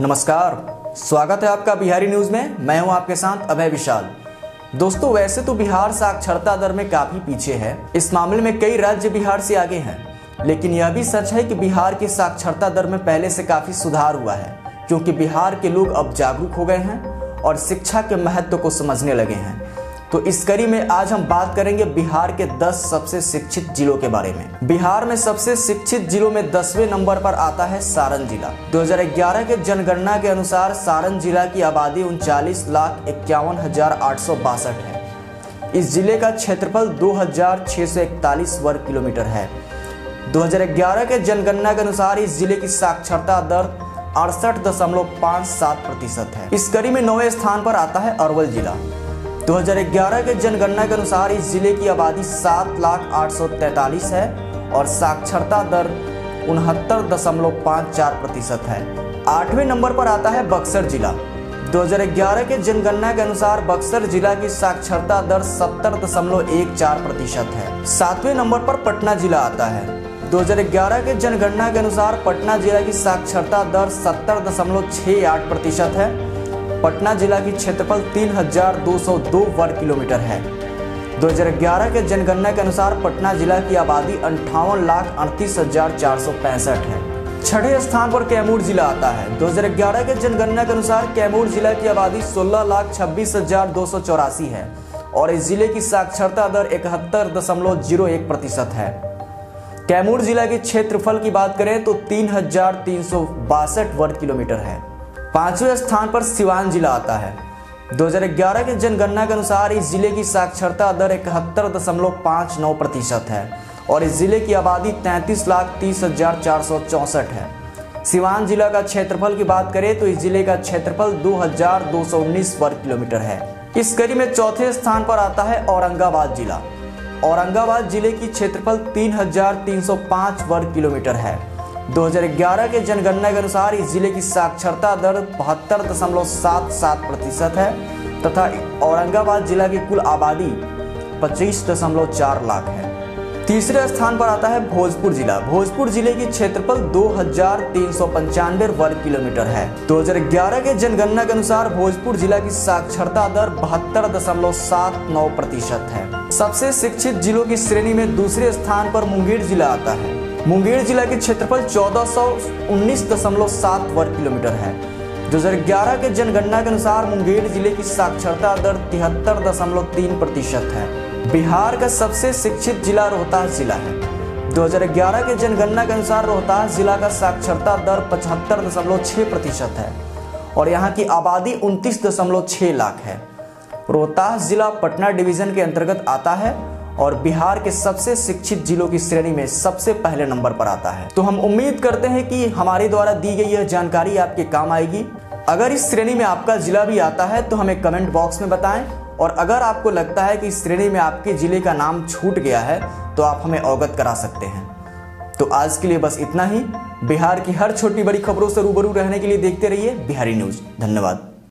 नमस्कार। स्वागत है आपका बिहारी न्यूज़ में। मैं हूँ आपके साथ अभय विशाल। दोस्तों, वैसे तो बिहार साक्षरता दर में काफ़ी पीछे है। इस मामले में कई राज्य बिहार से आगे हैं। लेकिन यह भी सच है कि बिहार की साक्षरता दर में पहले से काफ़ी सुधार हुआ है, क्योंकि बिहार के लोग अब जागरूक हो गए हैं और शिक्षा के महत्व को समझने लगे हैं। तो इस कड़ी में आज हम बात करेंगे बिहार के 10 सबसे शिक्षित जिलों के बारे में। बिहार में सबसे शिक्षित जिलों में दसवें नंबर पर आता है सारण जिला। 2011 के जनगणना के अनुसार सारण जिला की आबादी उनचालीस लाख इक्यावन हज़ार आठ सौ बासठ है। इस ज़िले का क्षेत्रफल 2641 वर्ग किलोमीटर है। 2011 के जनगणना के अनुसार इस ज़िले की साक्षरता दर अड़सठ दशमलव पाँच सात प्रतिशत है। इस कड़ी में नौवे स्थान पर आता है अरवल जिला। 2011 के जनगणना के अनुसार इस ज़िले की आबादी सात लाख आठ सौ है और साक्षरता दर उनहत्तर दशमलव पाँच चार प्रतिशत है। आठवें नंबर पर आता है बक्सर जिला। 2011 के जनगणना के अनुसार बक्सर जिला की साक्षरता दर सत्तर दशमलव एक चार प्रतिशत है। सातवें नंबर पर पटना जिला आता है। 2011 के जनगणना के अनुसार पटना जिला की साक्षरता दर सत्तर दशमलव छः आठ प्रतिशत है पटना जिला की क्षेत्रफल 3,202 वर्ग किलोमीटर है। 2011 के जनगणना के अनुसार पटना जिला की आबादी अंठावन लाख अड़तीस हज़ार चार सौ पैंसठ है। छठे स्थान पर कैमूर जिला आता है। 2011 के जनगणना के अनुसार कैमूर जिला की आबादी सोलह लाख छब्बीस हज़ार दो सौ चौरासी है और इस ज़िले की साक्षरता दर इकहत्तर दशमलव ज़ीरो एक प्रतिशत है। कैमूर जिला के क्षेत्रफल की बात करें तो तीन हज़ार तीन सौ बासठ वर्ग किलोमीटर है। पाँचवें स्थान पर सिवान जिला आता है। 2011 के जनगणना के अनुसार इस ज़िले की साक्षरता दर इकहत्तर दशमलव पाँच नौ प्रतिशत है और इस ज़िले की आबादी तैंतीस लाख तीस हज़ार चार सौ चौंसठ है। सिवान जिला का क्षेत्रफल की बात करें तो इस ज़िले का क्षेत्रफल दो हज़ार दो सौ उन्नीस वर्ग किलोमीटर है। इस कड़ी में चौथे स्थान पर आता है औरंगाबाद जिला। औरंगाबाद ज़िले की क्षेत्रफल तीन हज़ार तीन सौ पाँच वर्ग किलोमीटर है। 2011 के जनगणना के अनुसार इस ज़िले की साक्षरता दर बहत्तर दशमलव सात सात प्रतिशत है तथा औरंगाबाद जिला की कुल आबादी पच्चीस दशमलव चार लाख है। तीसरे स्थान पर आता है भोजपुर जिला। भोजपुर ज़िले की क्षेत्रफल दो हज़ार तीन सौ पंचानवे वर्ग किलोमीटर है। 2011 के जनगणना के अनुसार भोजपुर जिला की साक्षरता दर बहत्तर दशमलव सात नौ प्रतिशत है। सबसे शिक्षित जिलों की श्रेणी में दूसरे स्थान पर मुंगेर जिला आता है। मुंगेर जिला की क्षेत्रफल चौदह सौ उन्नीस दशमलव सात वर्ग किलोमीटर है। 2011 के जनगणना के अनुसार मुंगेर ज़िले की साक्षरता दर तिहत्तर प्रतिशत है। बिहार का सबसे शिक्षित जिला रोहतास जिला है। 2011 के जनगणना के अनुसार रोहतास जिला का साक्षरता दर पचहत्तर दशमलव प्रतिशत है और यहाँ की आबादी उनतीस दशमलव लाख है। रोहतास जिला पटना डिवीज़न के अंतर्गत आता है और बिहार के सबसे शिक्षित जिलों की श्रेणी में सबसे पहले नंबर पर आता है। तो हम उम्मीद करते हैं कि हमारे द्वारा दी गई यह जानकारी आपके काम आएगी। अगर इस श्रेणी में आपका जिला भी आता है तो हमें कमेंट बॉक्स में बताएँ। और अगर आपको लगता है कि इस श्रेणी में आपके ज़िले का नाम छूट गया है तो आप हमें अवगत करा सकते हैं। तो आज के लिए बस इतना ही। बिहार की हर छोटी बड़ी खबरों से रूबरू रहने के लिए देखते रहिए बिहारी न्यूज़। धन्यवाद।